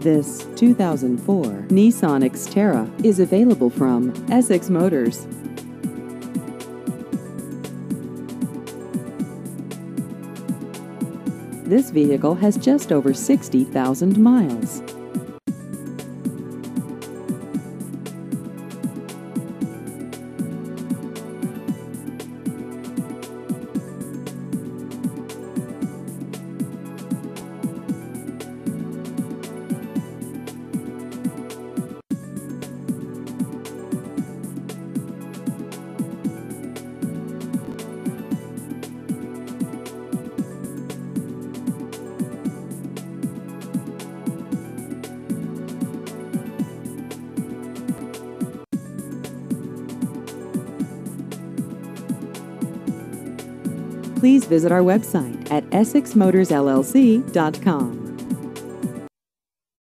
This 2004 Nissan Xterra is available from Essex Motors. This vehicle has just over 60,000 miles. Please visit our website at essexmotorsllc.com.